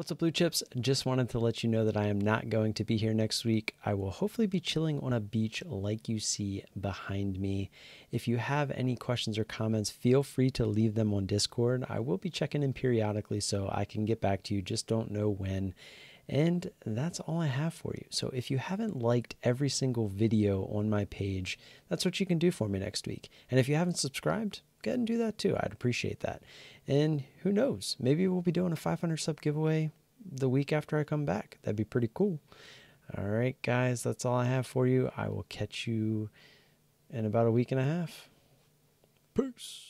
What's up, Blue Chips? Just wanted to let you know that I am not going to be here next week. I will hopefully be chilling on a beach like you see behind me. If you have any questions or comments, feel free to leave them on Discord. I will be checking in periodically so I can get back to you, just don't know when. And that's all I have for you. So if you haven't liked every single video on my page, that's what you can do for me next week. And if you haven't subscribed, go ahead and do that too. I'd appreciate that. And who knows? Maybe we'll be doing a 500 sub giveaway the week after I come back. That'd be pretty cool. All right, guys, that's all I have for you. I will catch you in about a week and a half. Peace.